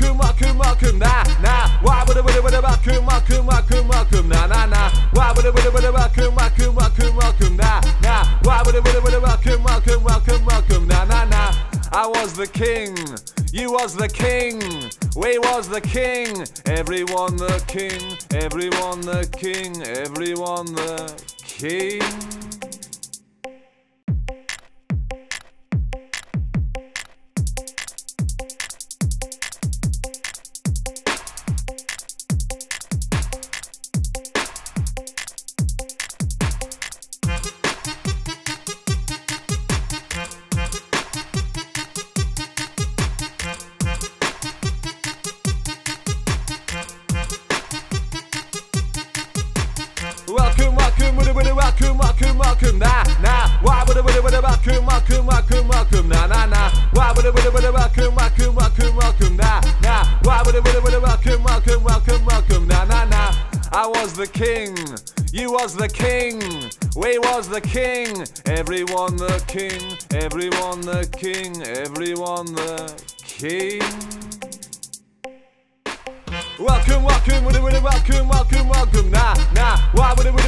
Welcome, welcome, welcome, na na wa bada bada bada ba kuma kuma kuma kum na na na wa bada bada bada ba kuma kuma kuma kum na na wa bada bada bada ba kuma kuma kuma kum na na na I was the king you was the king we was the king. Everyone the king everyone the king everyone the king. Welcome, welcome, it, welcome, welcome, welcome, nah, nah. Why would it, would welcome, welcome, welcome, welcome, nah, nah, nah. Why would it, would welcome, welcome, welcome, welcome, nah, nah. Why would it, would welcome, welcome, welcome, welcome, nah, nah, nah. I was the king, you was the king, we was the king, everyone the king, everyone the king, everyone the king. Welcome, welcome, it, welcome, welcome, welcome, nah, nah. Why would it,